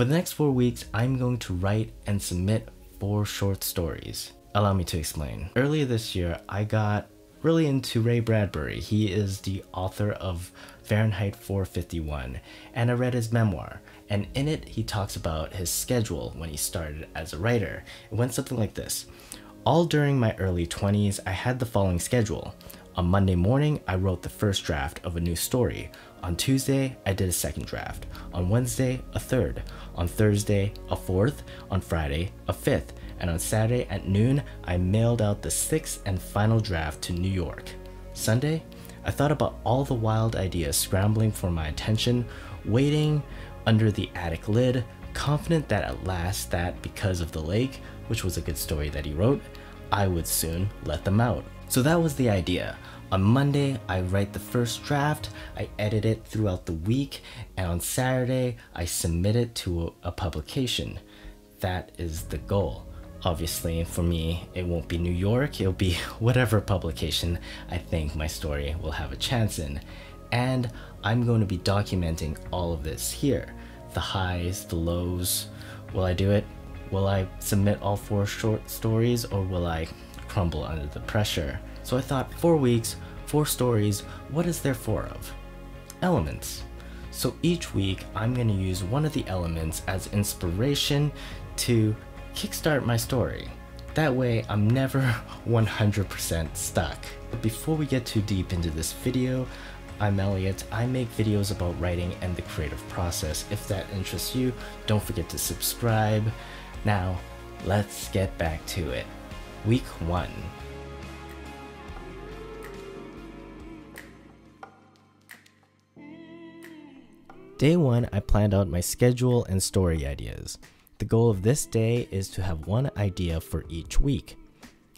For the next four weeks, I'm going to write and submit four short stories. Allow me to explain. Earlier this year, I got really into Ray Bradbury. He is the author of Fahrenheit 451, and I read his memoir. And in it, he talks about his schedule when he started as a writer. It went something like this All during my early 20s, I had the following schedule. On Monday morning, I wrote the first draft of a new story. On Tuesday, I did a second draft. On Wednesday, a third. On Thursday, a fourth. On Friday, a fifth and on Saturday at noon, I mailed out the sixth and final draft to New York. Sunday, I thought about all the wild ideas scrambling for my attention, waiting under the attic lid, confident that at last that because of the lake, which was a good story that he wrote, I would soon let them out. So that was the idea. On Monday, I write the first draft, I edit it throughout the week, and on Saturday, I submit it to a, publication. That is the goal. Obviously, for me, it won't be New York, it'll be whatever publication I think my story will have a chance in. And I'm going to be documenting all of this here the highs, the lows. Will I do it? Will I submit all four short stories or will I crumble under the pressure? So I thought four weeks, four stories, what is there four of? Elements. So each week I'm going to use one of the elements as inspiration to kickstart my story. That way, I'm never 100% stuck. But before we get too deep into this video, I'm Elliot. I make videos about writing and the creative process. If that interests you, don't forget to subscribe. Now, let's get back to it. Week 1 Day 1, I planned out my schedule and story ideas. The goal of this day is to have one idea for each week.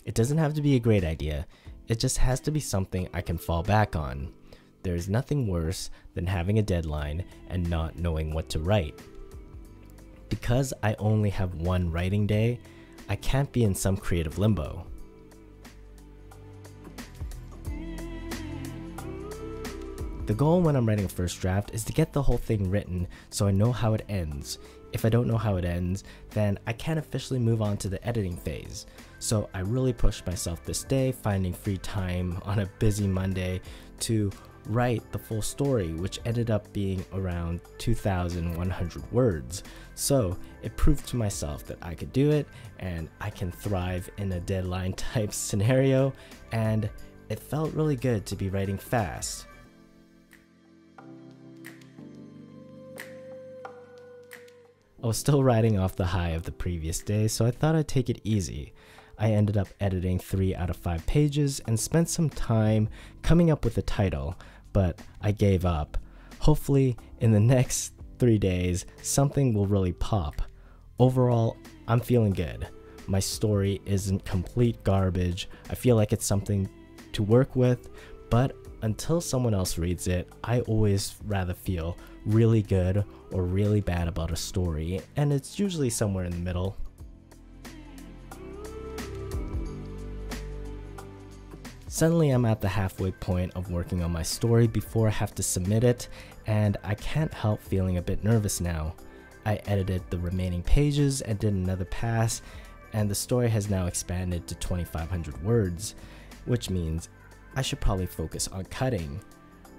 It doesn't have to be a great idea, it just has to be something I can fall back on. There is nothing worse than having a deadline and not knowing what to write. Because I only have one writing day, I can't be in some creative limbo. The goal when I'm writing a first draft is to get the whole thing written so I know how it ends, if I don't know how it ends, then I can't officially move on to the editing phase. So I really pushed myself this day, finding free time on a busy Monday to write the full story, which ended up being around 2,100 words. So it proved to myself that I could do it and I can thrive in a deadline type scenario, and it felt really good to be writing fast. I was still riding off the high of the previous day, so I thought I'd take it easy. I ended up editing 3 out of 5 pages and spent some time coming up with a title, but I gave up. Hopefully, in the next 3 days, something will really pop. Overall, I'm feeling good. My story isn't complete garbage. I feel like it's something to work with, but until someone else reads it, I always rather feel really good or really bad about a story, and it's usually somewhere in the middle. Suddenly, I'm at the halfway point of working on my story before I have to submit it, and I can't help feeling a bit nervous now. I edited the remaining pages and did another pass, and the story has now expanded to 2,500 words, which means I should probably focus on cutting.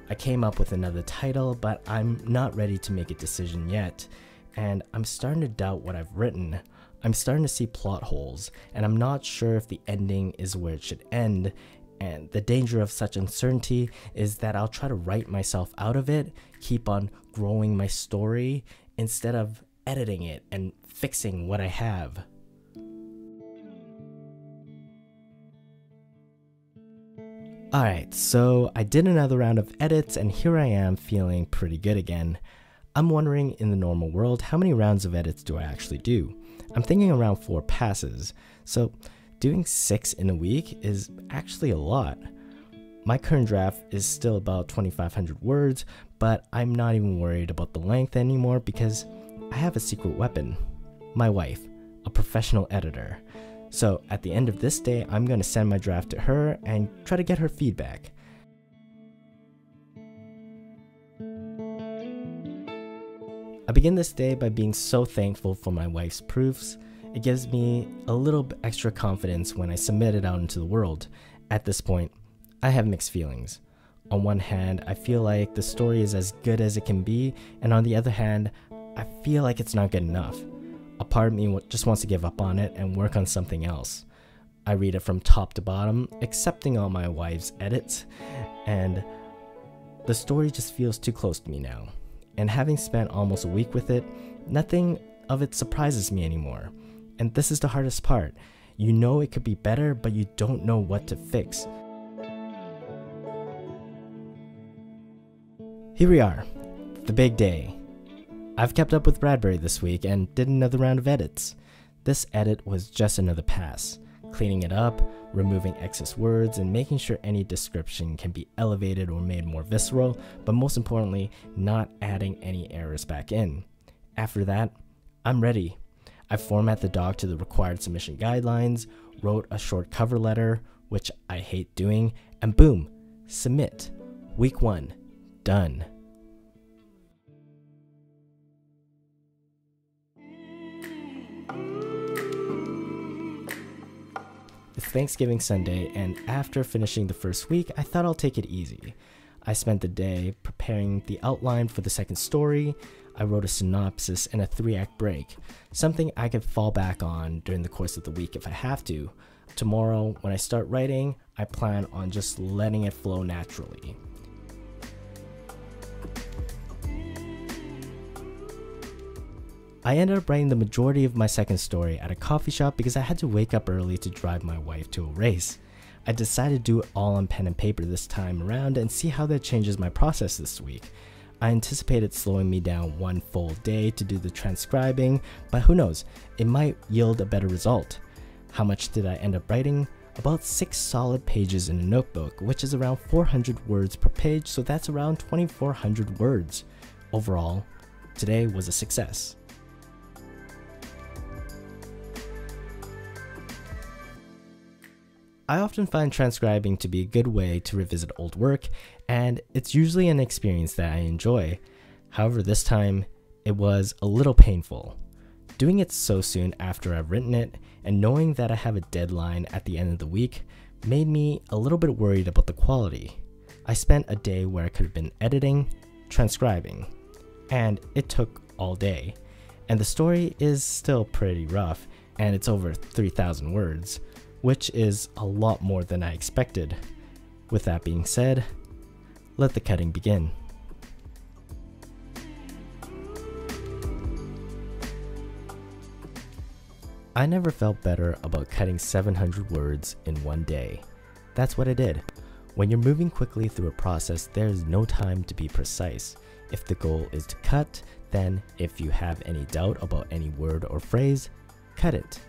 I came up with another title, but I'm not ready to make a decision yet, and I'm starting to doubt what I've written. I'm starting to see plot holes, and I'm not sure if the ending is where it should end. And the danger of such uncertainty is that I'll try to write myself out of it, keep on growing my story, instead of editing it and fixing what I have. Alright, so I did another round of edits and here I am feeling pretty good again. I'm wondering in the normal world how many rounds of edits do I actually do? I'm thinking around 4 passes, so doing 6 in a week is actually a lot. My current draft is still about 2500 words, but I'm not even worried about the length anymore because I have a secret weapon my wife, a professional editor. So at the end of this day, I'm going to send my draft to her and try to get her feedback. I begin this day by being so thankful for my wife's proofs. It gives me a little extra confidence when I submit it out into the world. At this point, I have mixed feelings. On one hand, I feel like the story is as good as it can be, and on the other hand, I feel like it's not good enough. A part of me just wants to give up on it and work on something else. I read it from top to bottom, accepting all my wife's edits, and the story just feels too close to me now. And having spent almost a week with it, nothing of it surprises me anymore. And this is the hardest part. You know it could be better, but you don't know what to fix. Here we are, the big day. I've kept up with Bradbury this week and did another round of edits. This edit was just another pass, cleaning it up, removing excess words, and making sure any description can be elevated or made more visceral, but most importantly, not adding any errors back in. After that, I'm ready. I format the doc to the required submission guidelines, wrote a short cover letter, which I hate doing, and boom, submit. Week 1 done. It's Thanksgiving Sunday, and after finishing the first week, I thought I'll take it easy. I spent the day preparing the outline for the second story. I wrote a synopsis and a three act break, something I could fall back on during the course of the week if I have to. Tomorrow, when I start writing, I plan on just letting it flow naturally. I ended up writing the majority of my second story at a coffee shop because I had to wake up early to drive my wife to a race. I decided to do it all on pen and paper this time around and see how that changes my process this week. I anticipated slowing me down one full day to do the transcribing, but who knows, it might yield a better result. How much did I end up writing? About 6 solid pages in a notebook, which is around 400 words per page, so that's around 2400 words. Overall, today was a success. I often find transcribing to be a good way to revisit old work, and it's usually an experience that I enjoy. However, this time, it was a little painful. Doing it so soon after I've written it, and knowing that I have a deadline at the end of the week, made me a little bit worried about the quality. I spent a day where I could have been editing, transcribing, and it took all day. And the story is still pretty rough, and it's over 3,000 words which is a lot more than I expected. With that being said, let the cutting begin. I never felt better about cutting 700 words in one day. That's what I did. When you're moving quickly through a process, there's no time to be precise. If the goal is to cut, then if you have any doubt about any word or phrase, cut it.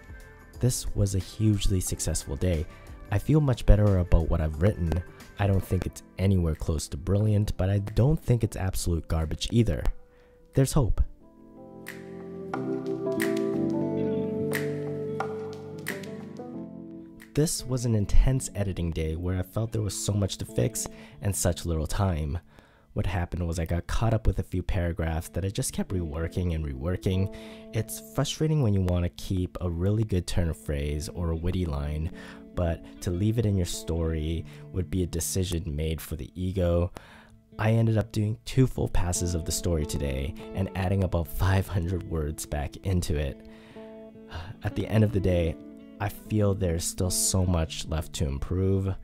This was a hugely successful day. I feel much better about what I've written. I don't think it's anywhere close to brilliant, but I don't think it's absolute garbage either. There's hope. This was an intense editing day where I felt there was so much to fix and such little time what happened was I got caught up with a few paragraphs that I just kept reworking and reworking. It's frustrating when you want to keep a really good turn of phrase or a witty line, but to leave it in your story would be a decision made for the ego. I ended up doing two full passes of the story today and adding about 500 words back into it. At the end of the day, I feel there's still so much left to improve.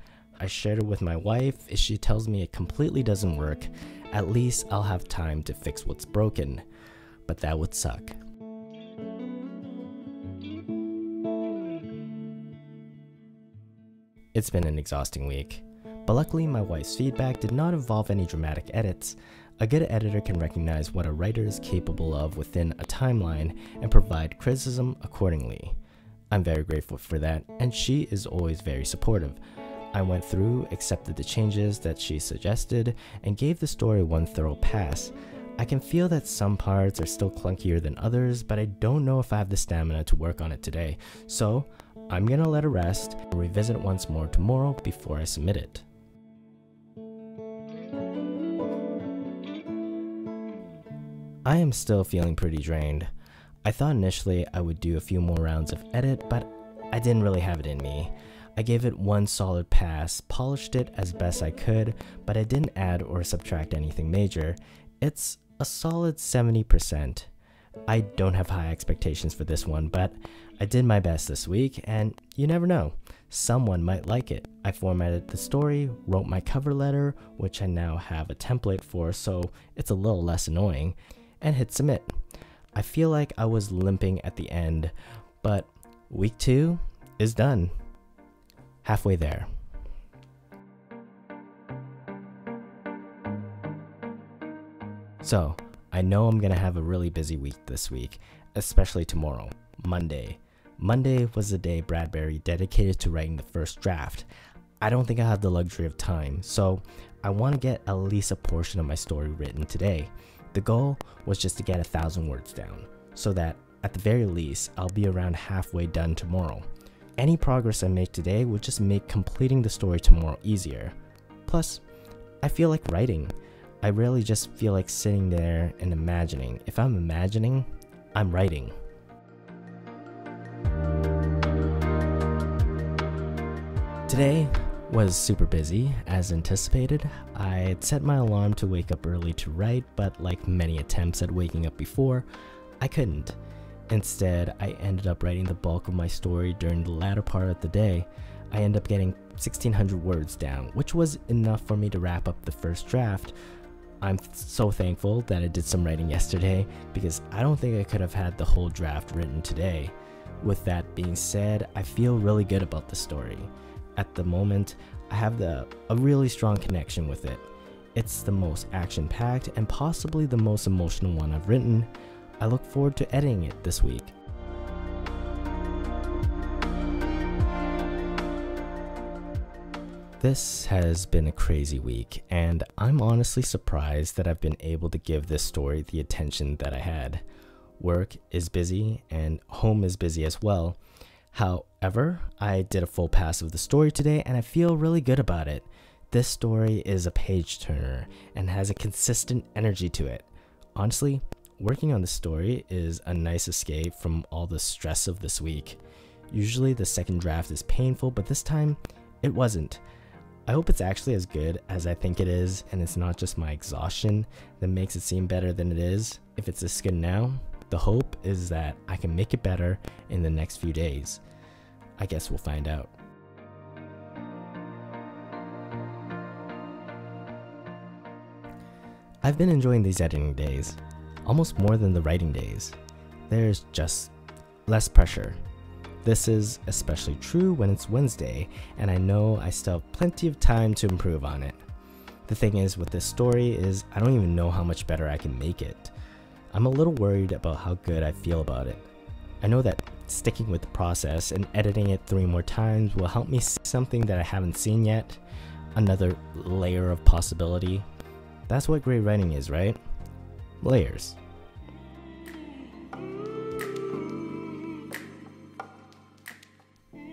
I shared it with my wife. If she tells me it completely doesn't work, at least I'll have time to fix what's broken. But that would suck. It's been an exhausting week, but luckily my wife's feedback did not involve any dramatic edits. A good editor can recognize what a writer is capable of within a timeline and provide criticism accordingly. I'm very grateful for that, and she is always very supportive. I went through, accepted the changes that she suggested, and gave the story one thorough pass. I can feel that some parts are still clunkier than others, but I don't know if I have the stamina to work on it today, so I'm gonna let it rest and revisit it once more tomorrow before I submit it. I am still feeling pretty drained. I thought initially I would do a few more rounds of edit, but I didn't really have it in me. I gave it one solid pass, polished it as best I could, but I didn't add or subtract anything major. It's a solid 70%. I don't have high expectations for this one, but I did my best this week, and you never know. Someone might like it. I formatted the story, wrote my cover letter, which I now have a template for, so it's a little less annoying, and hit submit. I feel like I was limping at the end, but week two is done halfway there. So, I know I'm gonna have a really busy week this week, especially tomorrow, Monday. Monday was the day Bradbury dedicated to writing the first draft. I don't think I have the luxury of time, so I want to get at least a portion of my story written today. The goal was just to get a thousand words down, so that at the very least, I'll be around halfway done tomorrow. Any progress I make today will just make completing the story tomorrow easier. Plus, I feel like writing. I really just feel like sitting there and imagining. If I'm imagining, I'm writing. Today was super busy, as anticipated. I had set my alarm to wake up early to write, but like many attempts at waking up before, I couldn't. Instead, I ended up writing the bulk of my story during the latter part of the day. I ended up getting 1600 words down, which was enough for me to wrap up the first draft. I'm so thankful that I did some writing yesterday because I don't think I could have had the whole draft written today. With that being said, I feel really good about the story. At the moment, I have the, a really strong connection with it. It's the most action packed and possibly the most emotional one I've written. I look forward to editing it this week. This has been a crazy week, and I'm honestly surprised that I've been able to give this story the attention that I had. Work is busy, and home is busy as well. However, I did a full pass of the story today, and I feel really good about it. This story is a page turner and has a consistent energy to it. Honestly, Working on the story is a nice escape from all the stress of this week. Usually the second draft is painful, but this time it wasn't. I hope it's actually as good as I think it is, and it's not just my exhaustion that makes it seem better than it is. If it's this good now, the hope is that I can make it better in the next few days. I guess we'll find out. I've been enjoying these editing days almost more than the writing days. There's just less pressure. This is especially true when it's Wednesday, and I know I still have plenty of time to improve on it. The thing is with this story is I don't even know how much better I can make it. I'm a little worried about how good I feel about it. I know that sticking with the process and editing it three more times will help me see something that I haven't seen yet, another layer of possibility. That's what great writing is, right? Layers.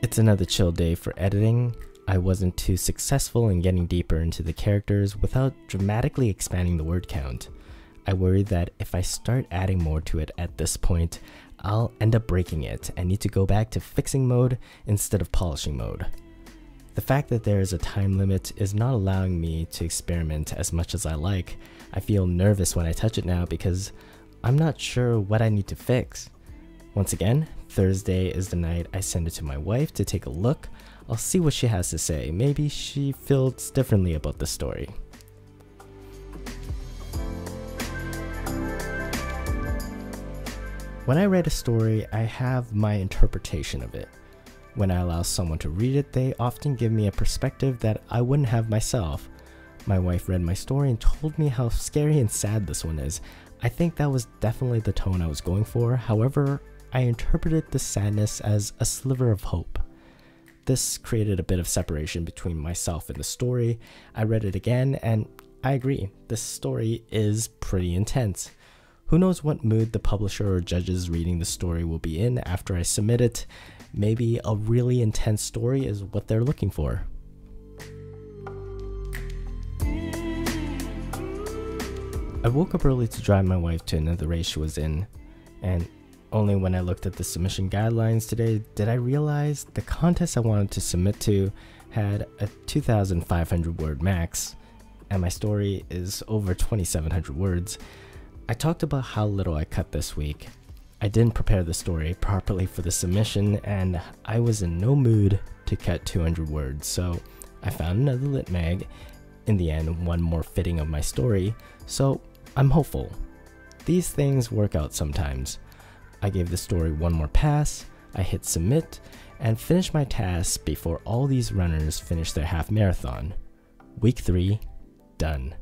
It's another chill day for editing. I wasn't too successful in getting deeper into the characters without dramatically expanding the word count. I worry that if I start adding more to it at this point, I'll end up breaking it and need to go back to fixing mode instead of polishing mode. The fact that there is a time limit is not allowing me to experiment as much as I like. I feel nervous when I touch it now because I'm not sure what I need to fix. Once again, Thursday is the night I send it to my wife to take a look. I'll see what she has to say. Maybe she feels differently about the story. When I write a story, I have my interpretation of it. When I allow someone to read it, they often give me a perspective that I wouldn't have myself. My wife read my story and told me how scary and sad this one is. I think that was definitely the tone I was going for. However, I interpreted the sadness as a sliver of hope. This created a bit of separation between myself and the story. I read it again, and I agree, this story is pretty intense. Who knows what mood the publisher or judges reading the story will be in after I submit it? Maybe a really intense story is what they're looking for. I woke up early to drive my wife to another race she was in, and only when I looked at the submission guidelines today did I realize the contest I wanted to submit to had a 2,500 word max, and my story is over 2,700 words. I talked about how little I cut this week. I didn't prepare the story properly for the submission, and I was in no mood to cut 200 words, so I found another lit mag. In the end, one more fitting of my story, so I'm hopeful. These things work out sometimes. I gave the story one more pass, I hit submit, and finished my task before all these runners finished their half marathon. Week 3, done.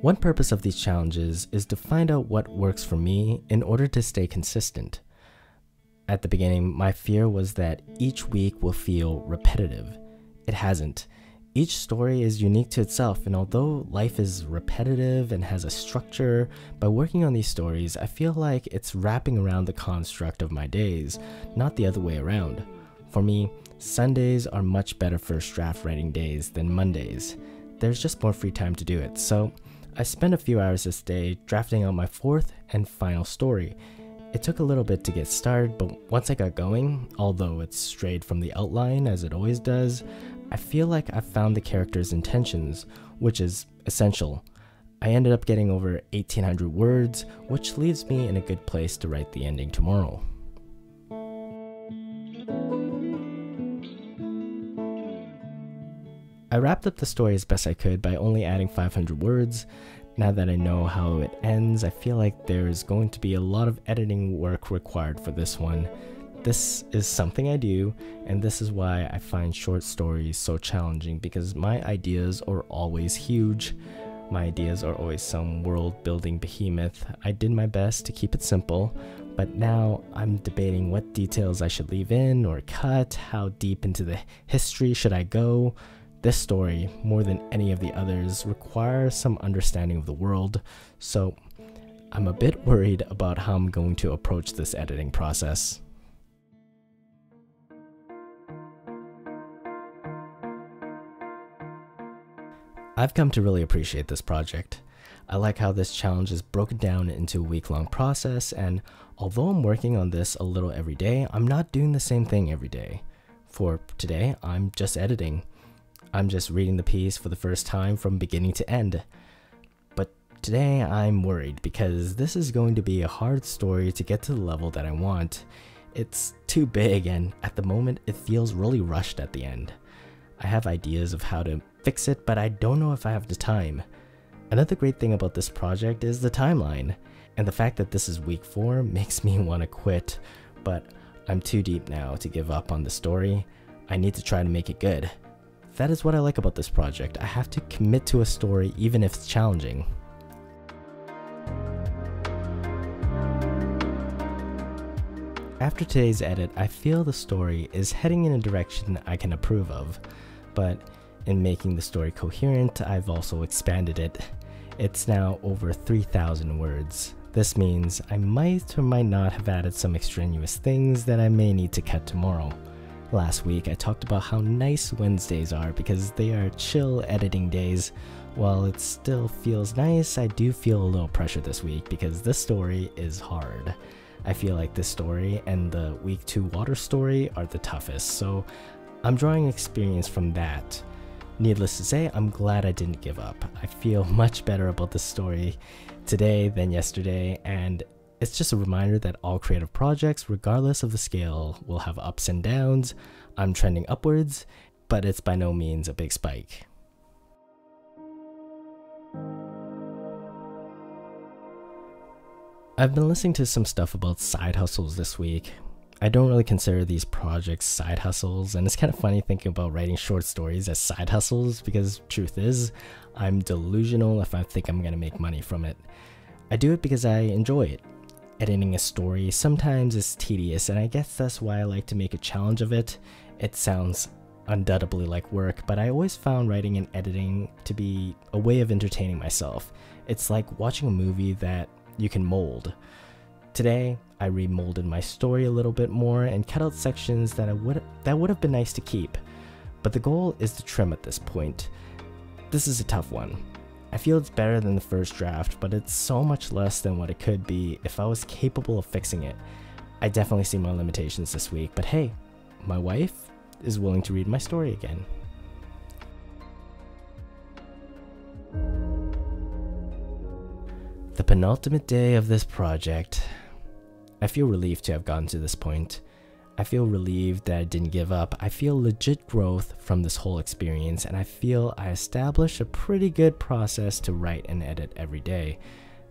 One purpose of these challenges is to find out what works for me in order to stay consistent. At the beginning, my fear was that each week will feel repetitive. It hasn't. Each story is unique to itself, and although life is repetitive and has a structure, by working on these stories, I feel like it's wrapping around the construct of my days, not the other way around. For me, Sundays are much better first draft writing days than Mondays. There's just more free time to do it, so I spent a few hours this day drafting out my fourth and final story. It took a little bit to get started, but once I got going, although it strayed from the outline as it always does, I feel like I found the character's intentions, which is essential. I ended up getting over 1800 words, which leaves me in a good place to write the ending tomorrow. I wrapped up the story as best I could by only adding 500 words. Now that I know how it ends, I feel like there is going to be a lot of editing work required for this one. This is something I do, and this is why I find short stories so challenging because my ideas are always huge. My ideas are always some world building behemoth. I did my best to keep it simple, but now I'm debating what details I should leave in or cut, how deep into the history should I go. This story, more than any of the others, requires some understanding of the world, so I'm a bit worried about how I'm going to approach this editing process. I've come to really appreciate this project. I like how this challenge is broken down into a week long process, and although I'm working on this a little every day, I'm not doing the same thing every day. For today, I'm just editing. I'm just reading the piece for the first time from beginning to end. But today I'm worried because this is going to be a hard story to get to the level that I want. It's too big and at the moment it feels really rushed at the end. I have ideas of how to fix it, but I don't know if I have the time. Another great thing about this project is the timeline, and the fact that this is week 4 makes me want to quit, but I'm too deep now to give up on the story. I need to try to make it good. That is what I like about this project. I have to commit to a story even if it's challenging. After today's edit, I feel the story is heading in a direction I can approve of, but in making the story coherent, I've also expanded it. It's now over 3,000 words. This means I might or might not have added some extraneous things that I may need to cut tomorrow. Last week, I talked about how nice Wednesdays are because they are chill editing days. While it still feels nice, I do feel a little pressure this week because this story is hard. I feel like this story and the week 2 water story are the toughest, so I'm drawing experience from that. Needless to say, I'm glad I didn't give up. I feel much better about this story today than yesterday, and it's just a reminder that all creative projects, regardless of the scale, will have ups and downs. I'm trending upwards, but it's by no means a big spike. I've been listening to some stuff about side hustles this week. I don't really consider these projects side hustles, and it's kind of funny thinking about writing short stories as side hustles because, truth is, I'm delusional if I think I'm gonna make money from it. I do it because I enjoy it editing a story sometimes is tedious, and I guess that's why I like to make a challenge of it. It sounds undoubtedly like work, but I always found writing and editing to be a way of entertaining myself. It's like watching a movie that you can mold. Today, I remolded my story a little bit more and cut out sections that I would that would have been nice to keep. but the goal is to trim at this point. This is a tough one. I feel it's better than the first draft, but it's so much less than what it could be if I was capable of fixing it. I definitely see my limitations this week, but hey, my wife is willing to read my story again. The penultimate day of this project. I feel relieved to have gotten to this point. I feel relieved that I didn't give up. I feel legit growth from this whole experience, and I feel I established a pretty good process to write and edit every day.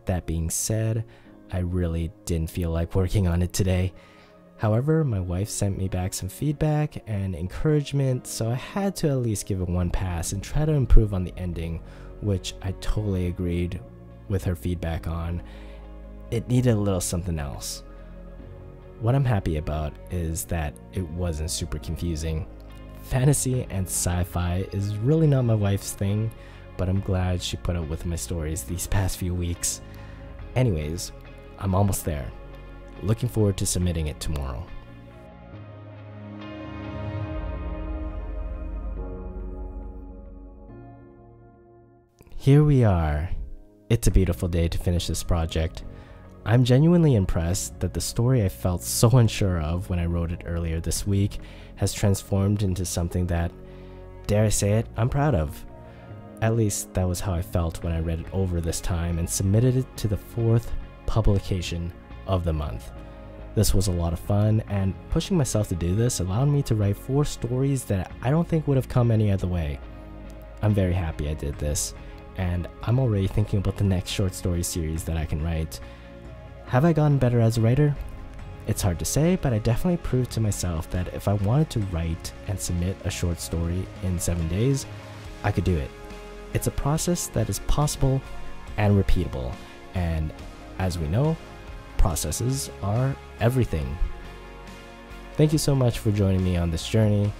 That being said, I really didn't feel like working on it today. However, my wife sent me back some feedback and encouragement, so I had to at least give it one pass and try to improve on the ending, which I totally agreed with her feedback on, it needed a little something else. What I'm happy about is that it wasn't super confusing. Fantasy and sci fi is really not my wife's thing, but I'm glad she put up with my stories these past few weeks. Anyways, I'm almost there. Looking forward to submitting it tomorrow. Here we are, it's a beautiful day to finish this project. I'm genuinely impressed that the story I felt so unsure of when I wrote it earlier this week has transformed into something that, dare I say it, I'm proud of. At least that was how I felt when I read it over this time and submitted it to the fourth publication of the month. This was a lot of fun, and pushing myself to do this allowed me to write four stories that I don't think would have come any other way. I'm very happy I did this, and I'm already thinking about the next short story series that I can write. Have I gotten better as a writer? It's hard to say, but I definitely proved to myself that if I wanted to write and submit a short story in seven days, I could do it. It's a process that is possible and repeatable, and as we know, processes are everything. Thank you so much for joining me on this journey.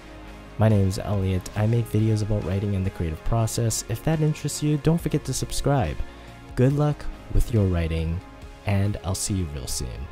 My name is Elliot. I make videos about writing and the creative process. If that interests you, don't forget to subscribe. Good luck with your writing, and I'll see you real soon.